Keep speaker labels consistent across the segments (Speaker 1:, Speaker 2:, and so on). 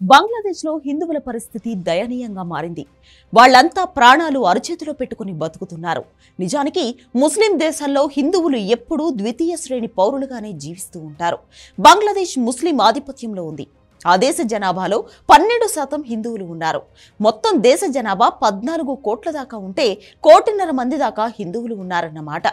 Speaker 1: బంగ్లాదేశ్లో హిందువుల పరిస్థితి దయనీయంగా మారింది. వాళ్ళంతా ప్రాణాలు అరచేతిలో పెట్టుకుని బతుకుతున్నారు. నిజానికి ముస్లిం దేశాల్లో హిందువులు ఎప్పుడూ ద్వితీయ శ్రేణి పౌరులుగానే జీవిస్తూ ఉంటారు. బంగ్లాదేశ్ ముస్లిం ఆధిపత్యంలో ఉంది. ఆ దేశ జనాభాలో పన్నెండు శాతం హిందువులు ఉన్నారు. మొత్తం దేశ జనాభా పద్నాలుగు కోట్ల దాకా ఉంటే కోటిన్నర మంది దాకా హిందువులు ఉన్నారన్నమాట.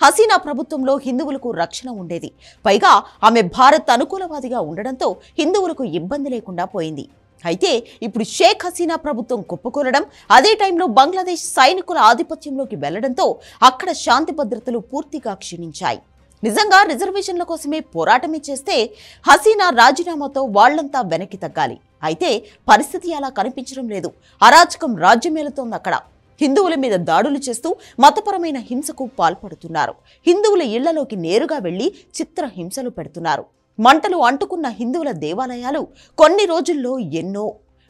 Speaker 1: హసీనా ప్రభుత్వంలో హిందువులకు రక్షణ ఉండేది. పైగా ఆమె భారత్ అనుకూలవాదిగా ఉండడంతో హిందువులకు ఇబ్బంది లేకుండా పోయింది. అయితే ఇప్పుడు షేక్ హసీనా ప్రభుత్వం కుప్పకూలడం అదే టైంలో బంగ్లాదేశ్ సైనికుల ఆధిపత్యంలోకి వెళ్ళడంతో అక్కడ శాంతి భద్రతలు పూర్తిగా క్షీణించాయి. నిజంగా రిజర్వేషన్ల కోసమే పోరాటమే చేస్తే హసీనా రాజీనామాతో వాళ్ళంతా వెనక్కి తగ్గాలి. అయితే పరిస్థితి అలా కనిపించడం లేదు. అరాచకం రాజ్యమేలుతోంది అక్కడ. హిందువుల మీద దాడులు చేస్తూ మతపరమైన హింసకు పాల్పడుతున్నారు. హిందువుల ఇళ్ళలోకి నేరుగా వెళ్ళి చిత్ర హింసలు పెడుతున్నారు. మంటలు అంటుకున్న హిందువుల దేవాలయాలు కొన్ని రోజుల్లో ఎన్నో.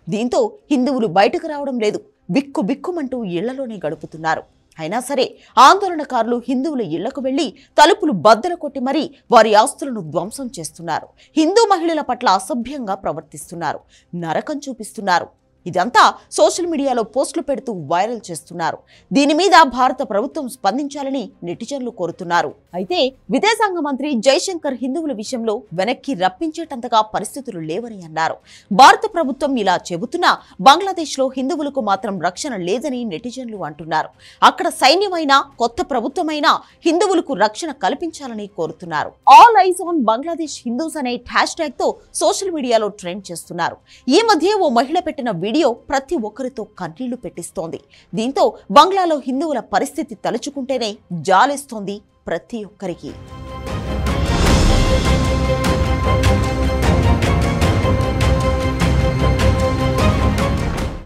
Speaker 1: దీంతో హిందువులు బయటకు రావడం లేదు. బిక్కు బిక్కుమంటూ ఇళ్ళలోనే గడుపుతున్నారు. అయినా సరే ఆందోళనకారులు హిందువుల ఇళ్ళకు వెళ్ళి తలుపులు బద్దలు కొట్టి మరీ వారి ఆస్తులను ధ్వంసం చేస్తున్నారు. హిందూ మహిళల పట్ల అసభ్యంగా ప్రవర్తిస్తున్నారు. నరకం చూపిస్తున్నారు. ఇదంతా సోషల్ మీడియాలో పోస్టులు పెడుతూ వైరల్ చేస్తున్నారు. దీని మీద భారత ప్రభుత్వం స్పందించాలని నెటిజన్లు కోరుతున్నారు. అయితే విదేశాంగ మంత్రి జైశంకర్ హిందువుల విషయంలో వెనక్కి రప్పించేటంతగా పరిస్థితులు లేవని అన్నారు. భారత ప్రభుత్వం ఇలా చెబుతున్నా బంగ్లాదేశ్లో హిందువులకు మాత్రం రక్షణ లేదని నెటిజన్లు అంటున్నారు. అక్కడ సైన్యమైనా కొత్త ప్రభుత్వమైనా హిందువులకు రక్షణ కల్పించాలని కోరుతున్నారు. All eyes on Bangladesh Hindus అనే హ్యాష్ ట్యాగ్తో సోషల్ మీడియాలో ట్రెండ్ చేస్తున్నారు. ఈ మధ్య ఓ మహిళ పెట్టిన వీడియో ప్రతి ఒక్కరితో కన్నీళ్ళు పెట్టిస్తోంది. దీంతో బంగ్లాలో హిందువుల పరిస్థితి తలుచుకుంటేనే జాలేస్తోంది ప్రతి ఒక్కరికి.